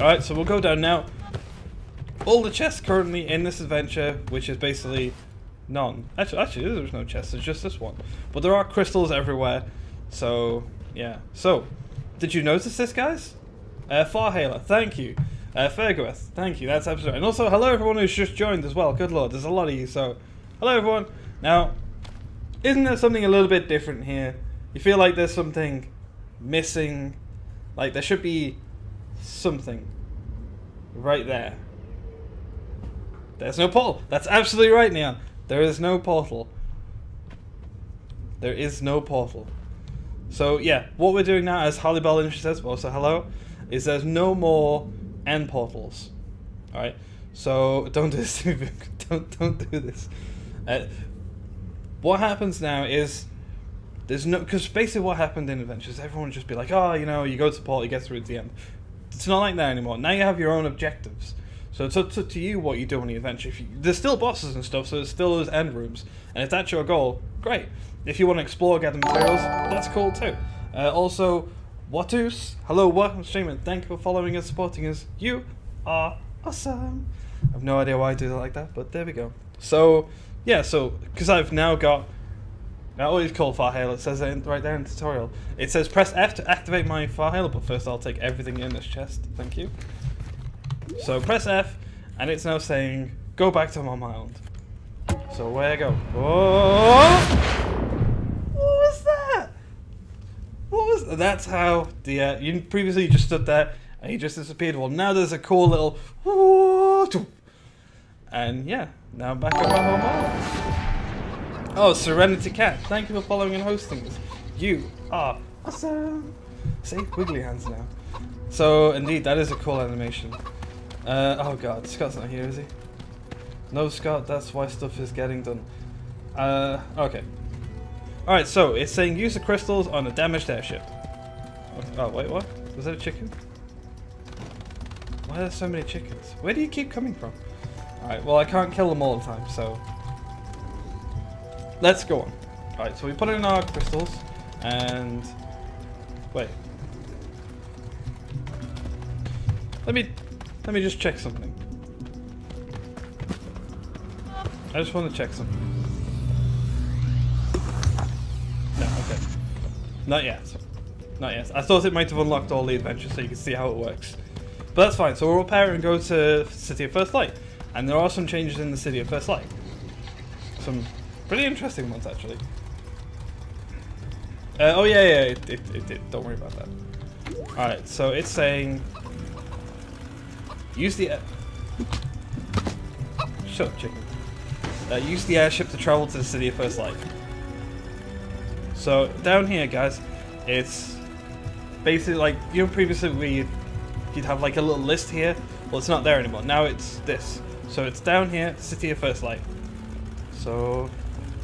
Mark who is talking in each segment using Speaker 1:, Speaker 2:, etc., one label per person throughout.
Speaker 1: Alright, so we'll go down now. All the chests currently in this adventure, which is basically none. Actually, actually, there's no chests. There's just this one. But there are crystals everywhere. So yeah. So, did you notice this, guys? Uh, Farhaler, thank you. Uh, thank you. That's absolutely. And also, hello everyone who's just joined as well. Good lord, there's a lot of you. So, hello everyone. Now, isn't there something a little bit different here? You feel like there's something missing. Like there should be something right there. There's no portal. That's absolutely right, Neon. There is no portal. There is no portal. So yeah, what we're doing now, as Holly Bell says, well, so hello, is there's no more end portals. All right. So don't do this. don't don't do this. Uh, what happens now is there's no because basically what happened in adventures, everyone would just be like, oh, you know, you go to the portal, you get through to the end. It's not like that anymore. Now you have your own objectives. So it's up to, you what you do on the adventure. You, there's still bosses and stuff, so there's still those end rooms, and if that's your goal, great. If you want to explore, get the materials, that's cool too. Uh, also, Watus, hello, welcome streaming. Thank you for following and supporting us. You are awesome. I have no idea why I do that like that, but there we go. So, yeah, so, because I've now got, I always call Farhaler, it says right there in the tutorial. It says press F to activate my Farhaler, but first I'll take everything in this chest. Thank you. So press F, and it's now saying, go back to Mom Island. So where I go? Oh! What was that? What was that? that's how the uh, you previously just stood there and he just disappeared. Well, now there's a cool little and yeah, now I'm back at my home island. Oh, Serenity Cat, thank you for following and hosting this. You are awesome. See, wiggly hands now. So indeed, that is a cool animation. Uh, oh god, Scott's not here, is he? No, Scott, that's why stuff is getting done. Uh, okay. Alright, so it's saying use the crystals on a damaged airship. Oh, wait, what? Was that a chicken? Why are there so many chickens? Where do you keep coming from? Alright, well, I can't kill them all the time, so... Let's go on. Alright, so we put it in our crystals, and... Wait. Let me let me just check something. I just want to check something. No, okay. Not yet. Not yet. I thought it might have unlocked all the adventures so you can see how it works. But that's fine. So we'll repair and go to City of First Light. And there are some changes in the City of First Light. Some pretty interesting ones, actually. Uh, oh, yeah, yeah, it, it, it did. Don't worry about that. Alright, so it's saying Use the... Shut up, chicken. Uh, use the airship to travel to the city of First Light. So, down here, guys, it's basically like, you know, previously we you'd have like a little list here. Well, it's not there anymore. Now it's this. So it's down here, City of First Light. So,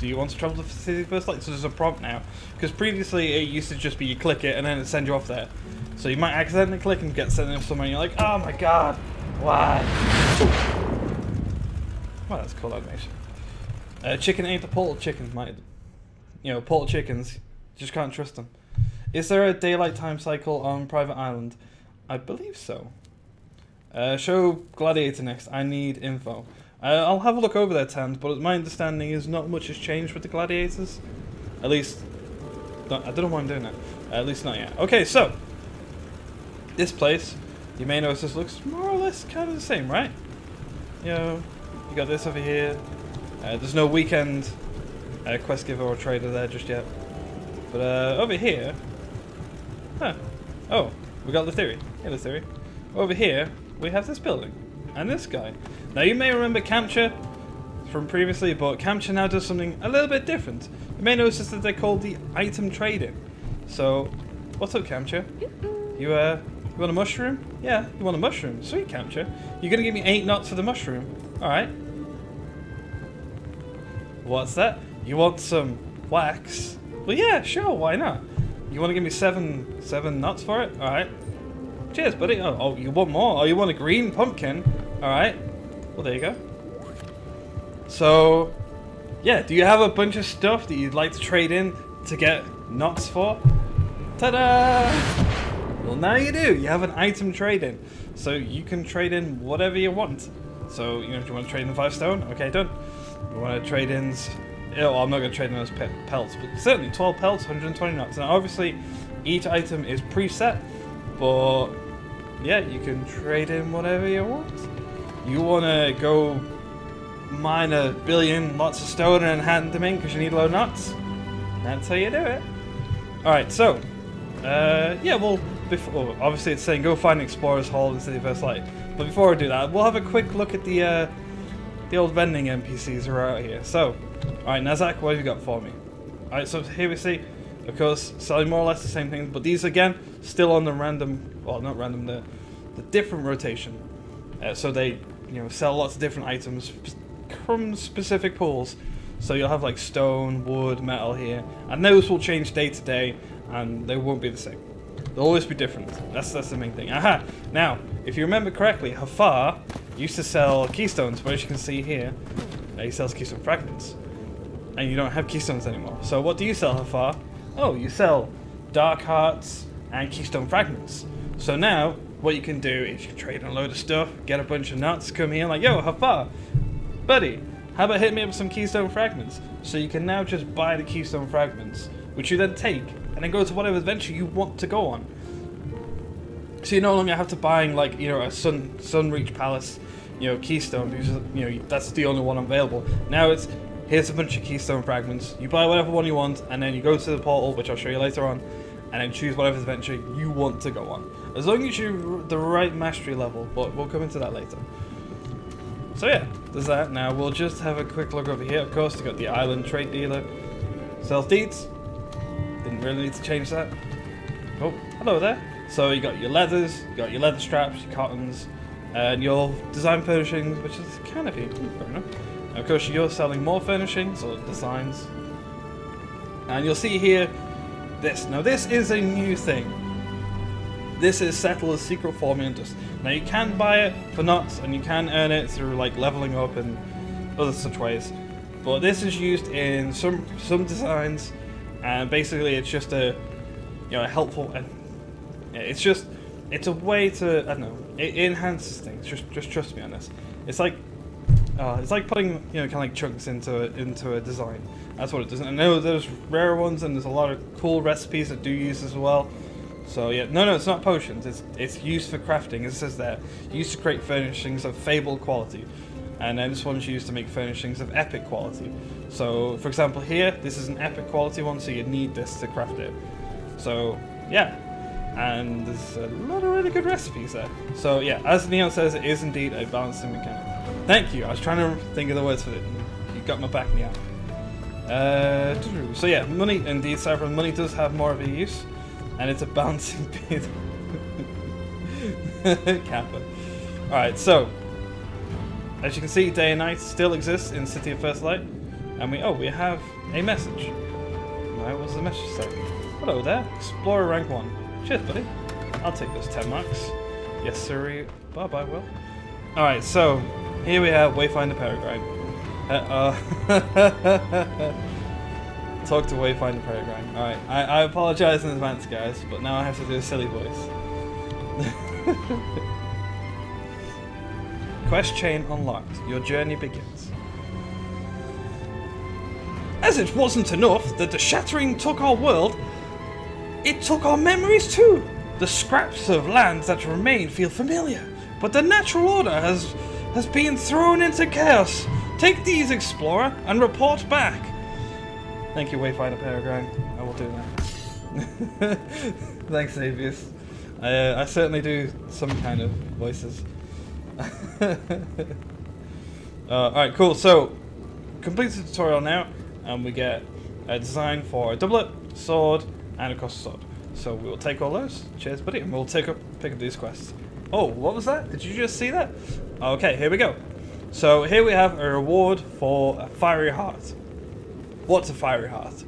Speaker 1: do you want to travel to the City First Light? So there's a prompt now. Because previously it used to just be you click it and then it sends you off there. So you might accidentally click and get sent off somewhere and you're like, oh my god, why? Well, that's cool animation. Uh, chicken ain't the portal chickens, might. You know, portal chickens. Just can't trust them. Is there a daylight time cycle on Private Island? I believe so. Uh, show Gladiator next. I need info. Uh, I'll have a look over there, Tand, but my understanding is not much has changed with the Gladiators. At least, I don't know why I'm doing that. Uh, at least not yet. Okay, so, this place you may notice this looks more or less kind of the same, right? You know, you got this over here. Uh, there's no weekend uh, quest giver or trader there just yet. But uh, over here... Huh. Oh, we got the theory. Yeah, the theory. Over here, we have this building. And this guy. Now, you may remember Kamcha from previously, but Kamcha now does something a little bit different. You may notice that they call the item trading. So, what's up, Kamcha? You, uh, you want a mushroom? Yeah, you want a mushroom. Sweet, Kamcha. You're gonna give me eight knots for the mushroom. Alright. What's that? You want some wax? Well, yeah, sure, why not? You want to give me seven seven nuts for it? Alright. Cheers, buddy. Oh, oh, you want more? Oh, you want a green pumpkin? Alright. Well, there you go. So, yeah, do you have a bunch of stuff that you'd like to trade in to get nuts for? Ta-da! Well, now you do. You have an item trade-in, so you can trade in whatever you want. So, you know, if you want to trade in five stone, okay, done. You want to trade in... Oh, I'm not going to trade in those pe pelts, but certainly 12 pelts, 120 knots. Now, obviously, each item is preset, but yeah, you can trade in whatever you want. You want to go mine a billion lots of stone and hand them in because you need low nuts. That's how you do it. Alright, so, uh, yeah, well, before, obviously it's saying go find Explorer's Hall in City First Light. But before I do that, we'll have a quick look at the, uh, the old vending NPCs are out here. So, alright, Nazak, what have you got for me? Alright, so here we see, of course, selling more or less the same thing, but these again, still on the random, well, not random, the, the different rotation. Uh, so they, you know, sell lots of different items from specific pools. So you'll have like stone, wood, metal here, and those will change day to day, and they won't be the same. They'll always be different. That's that's the main thing. Aha! Now, if you remember correctly, Hafar used to sell keystones, but as you can see here, uh, he sells keystone fragments. And you don't have keystones anymore. So what do you sell, Hafar? Oh, you sell dark hearts and keystone fragments. So now, what you can do is you can trade a load of stuff, get a bunch of nuts, come here like, yo, Hafar, buddy, how about hit me up with some keystone fragments? So you can now just buy the keystone fragments, which you then take, and then go to whatever adventure you want to go on. So you no longer have to buy like you know a Sun Sunreach Palace, you know keystone because you know that's the only one available. Now it's here's a bunch of keystone fragments. You buy whatever one you want, and then you go to the portal, which I'll show you later on, and then choose whatever adventure you want to go on. As long as you're the right mastery level, but we'll come into that later. So yeah, there's that. Now we'll just have a quick look over here. Of course, we got the island trade dealer. Sells deeds. Didn't really need to change that. Oh, hello there. So you got your leathers, you got your leather straps, your cottons, and your design furnishings, which is kind of fair enough. Of course, you're selling more furnishings or designs. And you'll see here this. Now this is a new thing. This is Settler's secret formula dust. Now you can buy it for nuts, and you can earn it through like leveling up and other such ways. But this is used in some some designs, and basically it's just a you know a helpful. And it's just it's a way to I don't know. It, enhances things. Just just trust me on this. It's like uh, it's like putting you know kind of like chunks into a, into a design. That's what it does. I know there's rare ones and there's a lot of cool recipes that do use as well. So yeah, no, no, it's not potions. It's it's used for crafting. It says there, used to create furnishings of fable quality, and then this one's used to make furnishings of epic quality. So, for example, here this is an epic quality one, so you need this to craft it. So yeah, and there's a lot of really good recipes there. So yeah, as Neon says, it is indeed a balancing mechanic. Thank you. I was trying to think of the words for it. You got my back, Neon. Uh, so yeah, money indeed, Cyber money does have more of a use and it's a bouncing pit. Kappa. Alright, so as you can see, day and night still exists in City of First Light. And we oh we have a message. Right, what's the message say? Hello there, Explorer rank 1. Cheers, buddy. I'll take those 10 marks. Yes, sir. Bye bye, Will. Alright, so here we have Wayfinder Peregrine. Uh, uh Talk to Wayfinder Peregrine. Alright, I, I apologize in advance, guys, but now I have to do a silly voice. Quest chain unlocked. Your journey begins. As it wasn't enough that the shattering took our world, it took our memories too. The scraps of lands that remain feel familiar, but the natural order has has been thrown into chaos. Take these, explorer, and report back. Thank you, Wayfinder Peregrine. I will do that. Thanks, Avius. I, uh, I certainly do some kind of voices. uh, Alright, cool. So, complete the tutorial now, and we get a design for a doublet, sword, and a cross sword. So we will take all those. Cheers, buddy, and we'll take up pick up these quests. Oh, what was that? Did you just see that? Okay, here we go. So here we have a reward for a fiery heart. What's a fiery heart?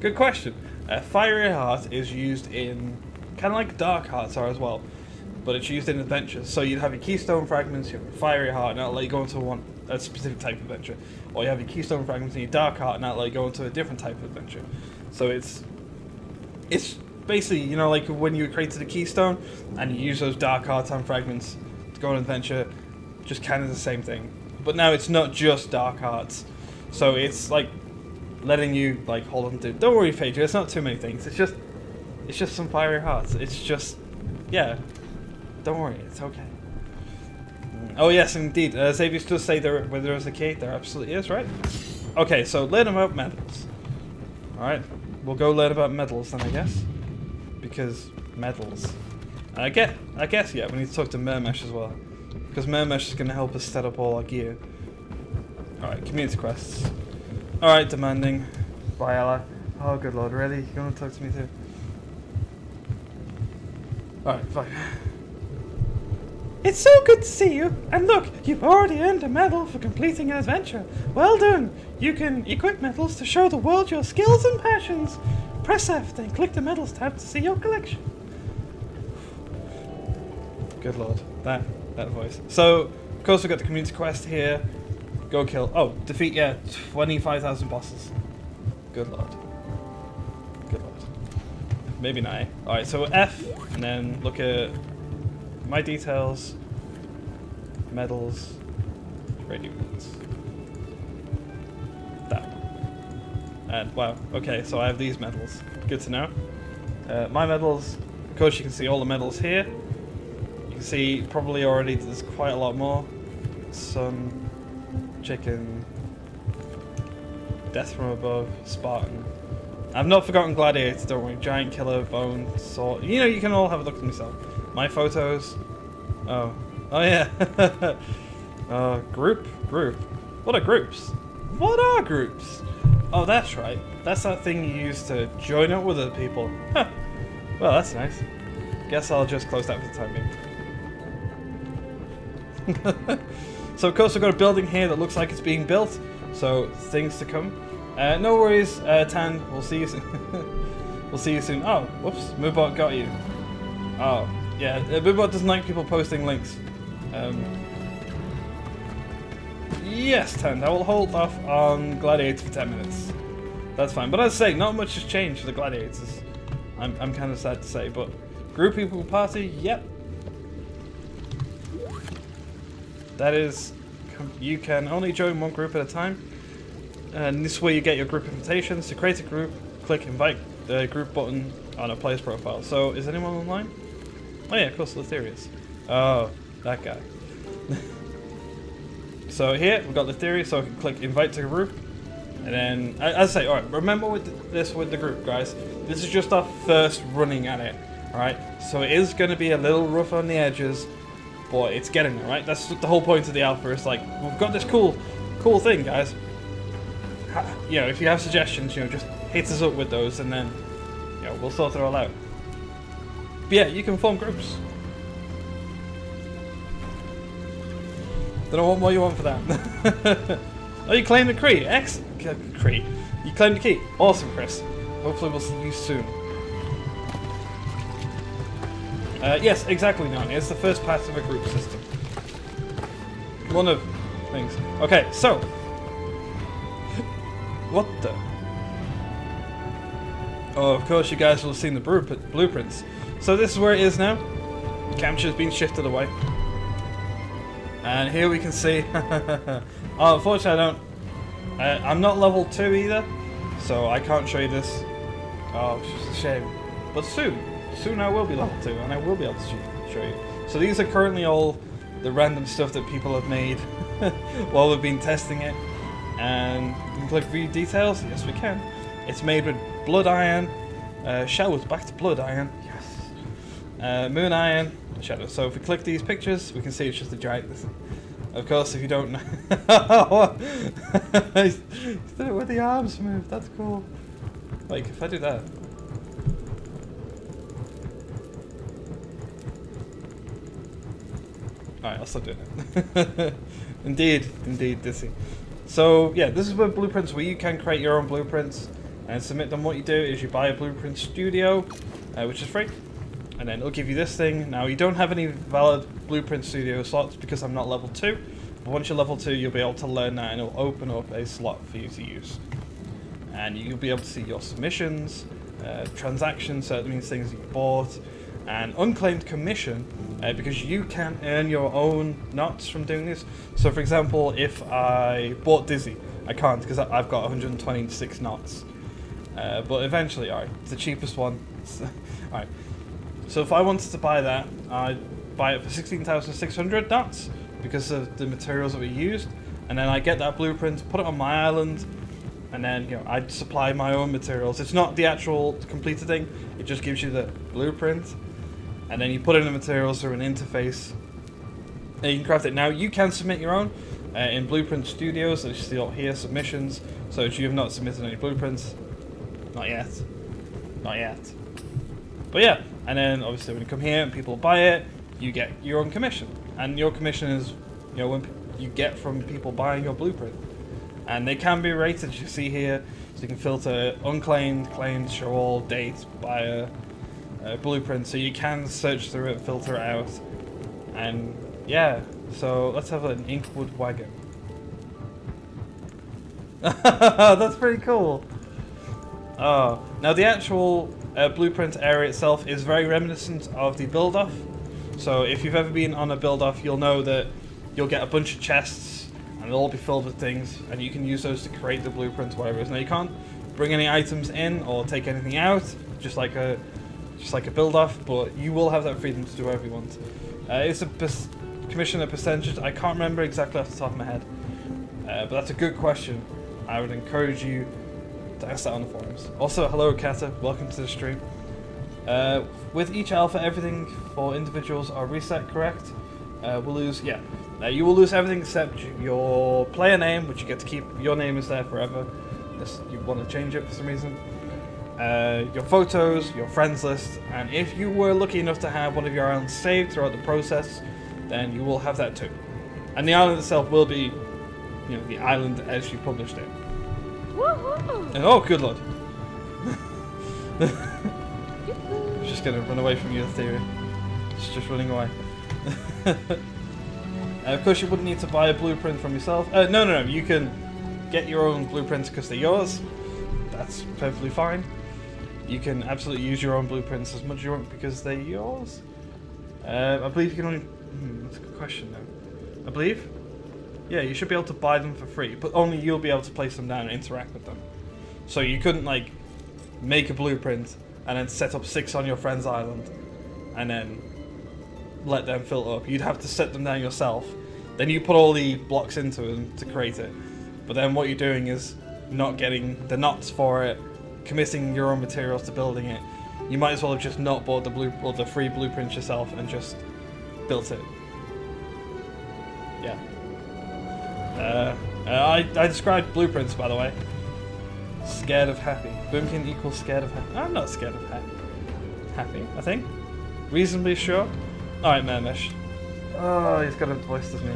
Speaker 1: Good question. A fiery heart is used in kind of like dark hearts are as well, but it's used in adventures. So you'd have your keystone fragments, your fiery heart, and that'll let you go into one a specific type of adventure, or you have your keystone fragments and your dark heart, and that'll let you go into a different type of adventure. So it's it's basically, you know, like when you created a keystone and you use those dark artime fragments to go on an adventure, just kind of the same thing. But now it's not just dark hearts, so it's like letting you like hold on to. Don't worry, Phaedra. It's not too many things. It's just, it's just some fiery hearts. It's just, yeah. Don't worry. It's okay. Oh yes, indeed. Uh, Xavier still say there where there is a key. There absolutely is, right? Okay, so learn about metals. All right, we'll go learn about metals then, I guess, because metals. I get, I guess, yeah. We need to talk to Mermesh as well, because Mermesh is going to help us set up all our gear. All right, community quests. All right, demanding. Bye, Ella. Oh, good lord, really? You gonna talk to me too? All right, fine. It's so good to see you. And look, you've already earned a medal for completing an adventure. Well done. You can equip medals to show the world your skills and passions. Press F, then click the medals tab to see your collection. Good lord, that that voice. So, of course, we've got the community quest here. Go kill. Oh, defeat yeah, twenty-five thousand bosses. Good lord. Good lord. Maybe not. eh? All right, so F, and then look at my details, medals, radio goods. That. And wow, okay, so I have these medals. Good to know. Uh, my medals, of course, you can see all the medals here. You can see probably already there's quite a lot more. Sun, chicken, death from above, Spartan. I've not forgotten Gladiator, don't worry. Giant killer, bone, sword. You know, you can all have a look at myself. My photos. Oh. Oh, yeah. uh, group? Group. What are groups? What are groups? Oh, that's right. That's that thing you use to join up with other people. Huh. Well, that's nice. Guess I'll just close that for the time being. so, of course, we've got a building here that looks like it's being built. So, things to come. Uh, no worries, uh, Tan. We'll see you soon. we'll see you soon. Oh, whoops. Moobot got you. Oh, yeah. Uh, Moobot doesn't like people posting links. Um, yes, Tan. I will hold off on Gladiators for 10 minutes. That's fine. But as I say, not much has changed for the Gladiators. I'm, I'm kind of sad to say, but group people party, yep. That is, you can only join one group at a time. And this way you get your group invitations. To create a group, click invite the group button on a player's profile. So, is anyone online? Oh yeah, of course, Letherius. Oh, that guy. so here, we've got Letherius, so I can click invite to group. And then, as I say, alright, remember with this with the group, guys. This is just our first running at it, alright? So it is going to be a little rough on the edges, but it's getting there, right? That's the whole point of the alpha. It's like, we've got this cool, cool thing, guys you know, if you have suggestions, you know, just hit us up with those and then, you know, we'll sort it all out. But yeah, you can form groups. Don't know what more you want for that. oh, you claimed the key. X key. You claimed the key. Awesome, Chris. Hopefully we'll see you soon. Uh, yes, exactly, Nani. It's the first part of a group system. One of things. Okay, so what the? Oh, of course you guys will have seen the blueprints. So this is where it is now. Capture's been shifted away. And here we can see... oh, unfortunately I don't... Uh, I'm not level 2 either, so I can't show you this. Oh, it's just a shame. But soon, soon I will be level 2, and I will be able to show you. So these are currently all the random stuff that people have made while we've been testing it. And can click view details. Yes, we can. It's made with blood iron, uh, shadows back to blood iron. Yes. Uh, moon iron, shadow. So if we click these pictures, we can see it's just a giant. Of course, if you don't know, he's did it with the arms move. That's cool. Like if I do that. I'll stop doing it. indeed, indeed, Dizzy. So yeah, this is where blueprints where you can create your own blueprints and submit them. What you do is you buy a blueprint studio, uh, which is free, and then it'll give you this thing. Now you don't have any valid blueprint studio slots because I'm not level two. But once you're level two, you'll be able to learn that, and it'll open up a slot for you to use. And you'll be able to see your submissions, uh, transactions, so means things you bought, and unclaimed commission, uh, because you can earn your own knots from doing this. So, for example, if I bought Dizzy, I can't because I've got 126 knots. Uh, but eventually, alright, it's the cheapest one. alright. So if I wanted to buy that, I'd buy it for 16,600 knots because of the materials that we used. And then I get that blueprint, put it on my island, and then you know I'd supply my own materials. It's not the actual completed thing, it just gives you the blueprint. And then you put in the materials through an interface. And you can craft it. Now you can submit your own uh, in Blueprint Studios, see out here, submissions. So if you have not submitted any blueprints, not yet. Not yet. But yeah, and then obviously when you come here and people buy it, you get your own commission. And your commission is, you know, when you get from people buying your blueprint. And they can be rated, as you see here. So you can filter unclaimed, claimed, show all, date, buyer, uh, blueprint. So you can search through it, filter it out. And yeah, so let's have an Inkwood wagon. That's pretty cool. Oh, now the actual uh, blueprint area itself is very reminiscent of the build-off. So if you've ever been on a build-off, you'll know that you'll get a bunch of chests and they'll all be filled with things and you can use those to create the blueprints, whatever it is. Now you can't bring any items in or take anything out, just like a just like a build-off, but you will have that freedom to do whatever you want. Uh, it's a commission a percentage. I can't remember exactly off the top of my head, uh, but that's a good question. I would encourage you to ask that on the forums. Also, hello Kata, welcome to the stream. Uh, with each alpha, everything for individuals are reset, correct? Uh, we'll lose, yeah. Uh, you will lose everything except your player name, which you get to keep. Your name is there forever. Unless you want to change it for some reason. Uh, your photos, your friends list, and if you were lucky enough to have one of your islands saved throughout the process, then you will have that too. And the island itself will be, you know, the island as you published it. And, oh, good lord. just gonna run away from you, theory. It's just running away. uh, of course, you wouldn't need to buy a blueprint from yourself. Uh, no, no, no. You can get your own blueprints because they're yours. That's perfectly fine. You can absolutely use your own blueprints as much as you want because they're yours. Uh, I believe you can only... Hmm, that's a good question, though. I believe? Yeah, you should be able to buy them for free, but only you'll be able to place them down and interact with them. So you couldn't, like, make a blueprint and then set up six on your friend's island and then let them fill up. You'd have to set them down yourself. Then you put all the blocks into them to create it. But then what you're doing is not getting the knots for it, committing your own materials to building it. You might as well have just not bought the blue or the free blueprint yourself and just built it. Yeah. Uh, uh, I, I described blueprints, by the way. Scared of happy. Boomkin equals scared of happy. I'm not scared of happy. Happy, I think. Reasonably sure. Alright, Mermesh. Oh, he's got a voice, doesn't he?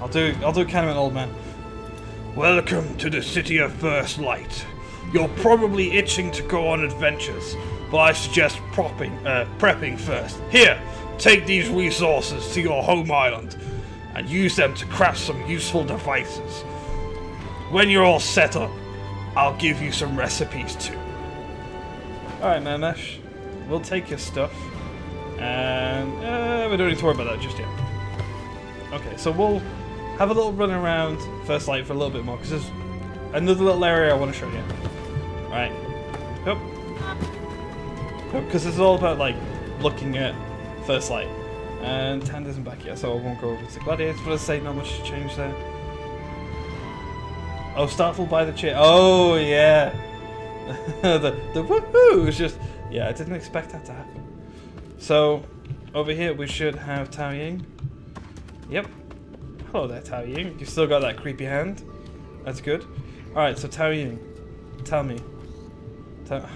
Speaker 1: I'll do I'll do an old man.
Speaker 2: Welcome to the city of First Light. You're probably itching to go on adventures, but I suggest propping, uh, prepping first. Here, take these resources to your home island and use them to craft some useful devices. When you're all set up, I'll give you some recipes too.
Speaker 1: Alright, Mermesh. We'll take your stuff. And uh, we don't need to worry about that just yet. Okay, so we'll have a little run around First Light for a little bit more, because there's another little area I want to show you. Right. Yep. Because this is all about, like, looking at First Light. And Tand isn't back yet, so I won't go over to Gladiators, but I say not much to change there. Oh, startled by the chair. Oh, yeah. the the woohoo was just yeah. I didn't expect that to happen. So over here we should have Tao Ying. Yep. Hello there, Tao Ying. You've still got that creepy hand. That's good. All right, so Tao Ying, tell me. Tao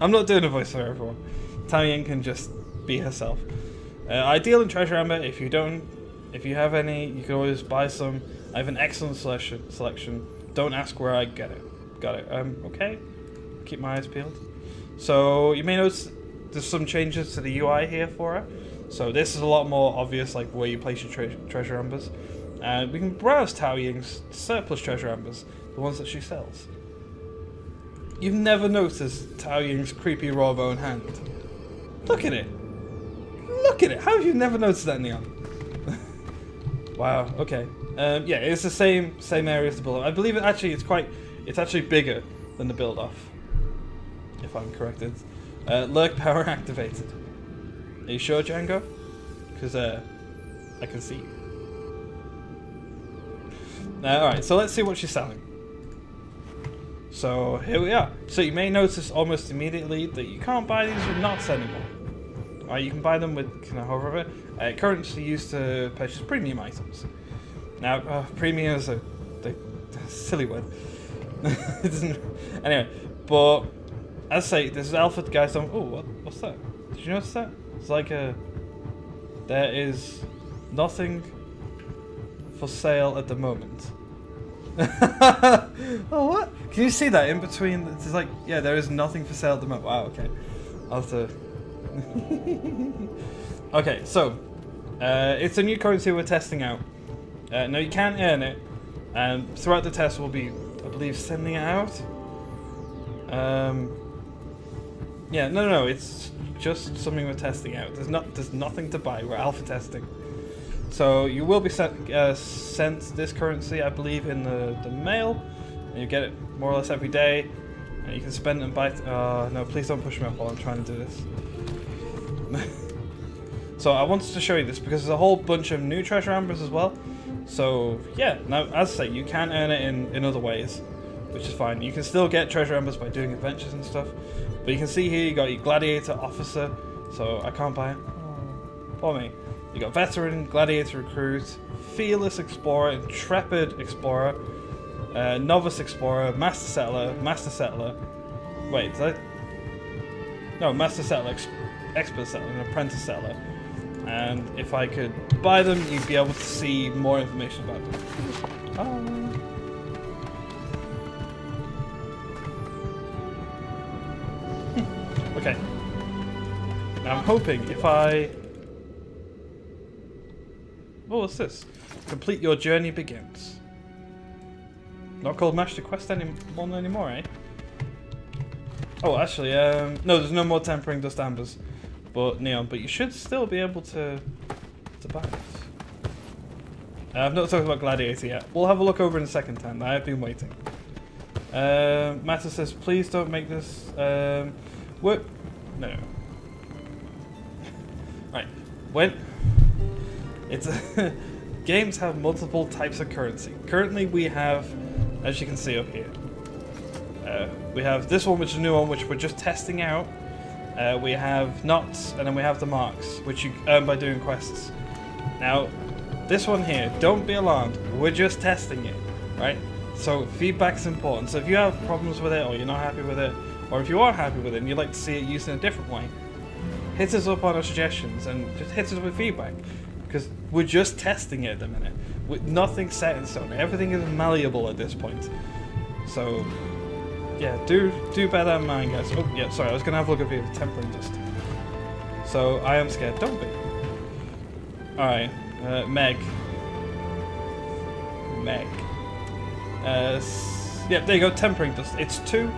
Speaker 1: I'm not doing a voice for everyone. Ying can just be herself. Uh, ideal in Treasure Amber. If you don't, if you have any, you can always buy some. I have an excellent selection. Selection. Don't ask where I get it. Got it. Um. Okay. Keep my eyes peeled. So you may notice there's some changes to the UI here for her. So this is a lot more obvious, like where you place your tre treasure ambers. And we can browse Tao Ying's surplus treasure ambers, the ones that she sells. You've never noticed Tao Ying's creepy raw bone hand. Look at it. Look at it. How have you never noticed that, Neon? wow. Okay. Um, yeah, it's the same same area as the build. I believe it actually it's quite it's actually bigger than the build off. If I'm corrected. Uh, lurk power activated. Are you sure, Django? Because uh, I can see. Uh, Alright, so let's see what she's selling. So here we are. So you may notice almost immediately that you can't buy these with knots anymore. Alright, you can buy them with can I hover over it? Uh, currency used to purchase premium items. Now, uh, premium is a, a, a silly word. it doesn't. Anyway, but as I say, this is alpha guy's. Oh, what, what's that? Did you notice that? It's like a. There is nothing for sale at the moment. Oh, what? Can you see that in between? It's like, yeah, there is nothing for sale at the moment. Wow, okay. To. okay, so. Uh, it's a new currency we're testing out. Uh, no, you can earn it. And throughout the test, we'll be, I believe, sending it out. Um, yeah, no, no, no, it's just something we're testing out. There's not, there's nothing to buy. We're alpha testing. So you will be sent, uh, sent this currency, I believe, in the, the mail. And you get it more or less every day. And you can spend it and buy. Uh, no, please don't push me up while I'm trying to do this. so I wanted to show you this because there's a whole bunch of new treasure ambers as well. So yeah, now as I say, you can earn it in, in other ways, which is fine. You can still get treasure ambers by doing adventures and stuff. But you can see here you got your gladiator officer, so I can't buy it. Oh, for me. You got veteran, gladiator recruit, fearless explorer, intrepid explorer, uh, novice explorer, master settler, master settler. Wait, did I? No, master settler, ex expert settler, and apprentice settler. And if I could buy them, you'd be able to see more information about them. Um, okay. Now I'm hoping if I... Oh, what's this? Complete your journey begins. Not called Master Quest any one anymore, eh? Oh, actually, um, no, there's no more Tempering Dust Ambers but neon, but you should still be able to to buy it. Uh, I've not talked about Gladiator yet. We'll have a look over in a second time. I have been waiting. Uh, Matter says, please don't make this um, work. No. right. When it's a games have multiple types of currency. Currently, we have, as you can see up here, uh, we have this one, which is a new one, which we're just testing out. Uh, we have knots, and then we have the marks, which you earn by doing quests. Now, this one here, don't be alarmed. We're just testing it, right? So feedback's important. So if you have problems with it, or you're not happy with it, or if you are happy with it and you'd like to see it used in a different way, hit us up on our suggestions and just hit us with feedback. Because we're just testing it at the minute. With nothing set in stone. Everything is malleable at this point. So yeah, do do better than mine, guys. Oh, yeah, sorry, I was gonna have a look at the tempering dust. So I am scared. Don't be. All right, uh, Meg. Meg. Uh, yeah, there you go. Tempering dust. It's two,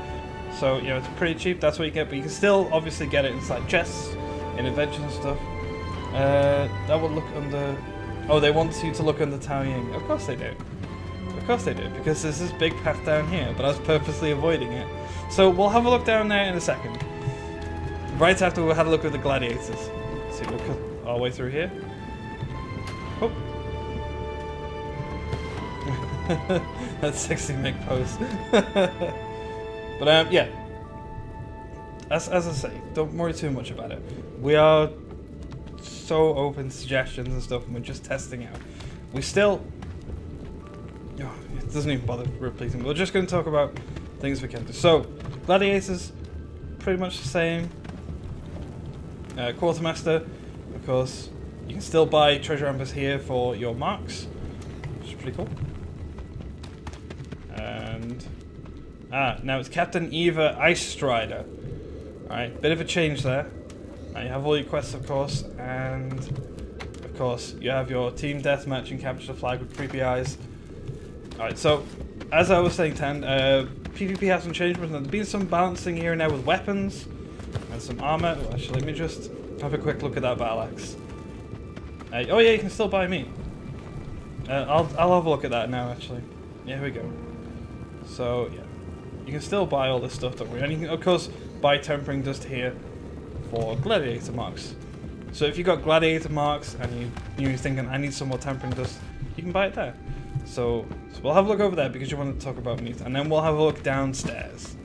Speaker 1: so you know it's pretty cheap. That's what you get, but you can still obviously get it inside chests, in adventures and stuff. Uh, that will look under. Oh, they want you to look under Tao Ying. Of course they do. Of course they do, because there's this big path down here, but I was purposely avoiding it. So we'll have a look down there in a second. Right after we had a look at the gladiators. Let's see, we'll cut our way through here. Oh. That's sexy make pose. but um, yeah. As, as I say, don't worry too much about it. We are so open suggestions and stuff, and we're just testing out. We still Oh, it doesn't even bother repeating. We're just going to talk about things we can do. So, gladiators, pretty much the same. Uh, quartermaster, of course, you can still buy treasure ambers here for your marks, which is pretty cool. And ah, now it's Captain Eva Ice Strider. Alright, bit of a change there. Now you have all your quests, of course, and of course you have your team deathmatch and capture the flag with creepy eyes. Alright, so as I was saying, Tan, uh, PvP hasn't changed much. There's been some balancing here and there with weapons and some armor. Well, actually, let me just have a quick look at that battle axe. Uh, oh yeah, you can still buy meat. Uh, I'll I'll have a look at that now. Actually, yeah, here we go. So yeah, you can still buy all this stuff. Don't worry. And you can of course buy tempering dust here for gladiator marks. So if you got gladiator marks and you you're thinking I need some more tempering dust, you can buy it there. So, so we'll have a look over there because you want to talk about meat, and then we'll have a look downstairs.